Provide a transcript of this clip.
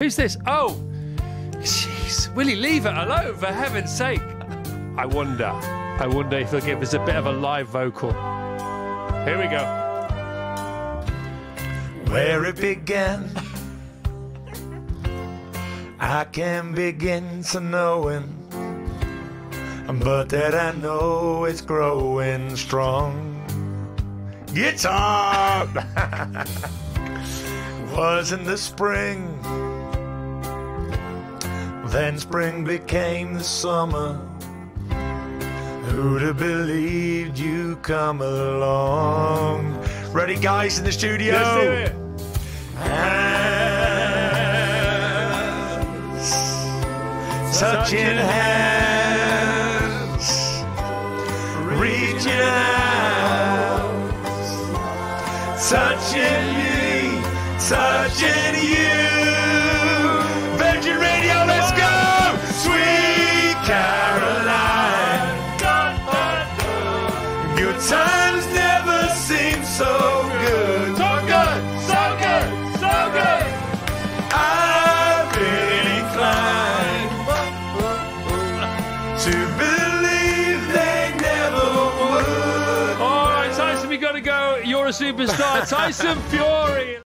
Who's this? Oh, jeez. Will he leave it alone, for heaven's sake? I wonder. I wonder if he'll give us a bit of a live vocal. Here we go. Where it began, I can begin to knowing, but that I know it's growing strong. Guitar was in the spring, then spring became the summer. Who'd have believed you come along? Ready, guys, in the studio? Let's do it. Hands, touching hands, reaching out, touching me, touching you. Superstar. Tyson Fury.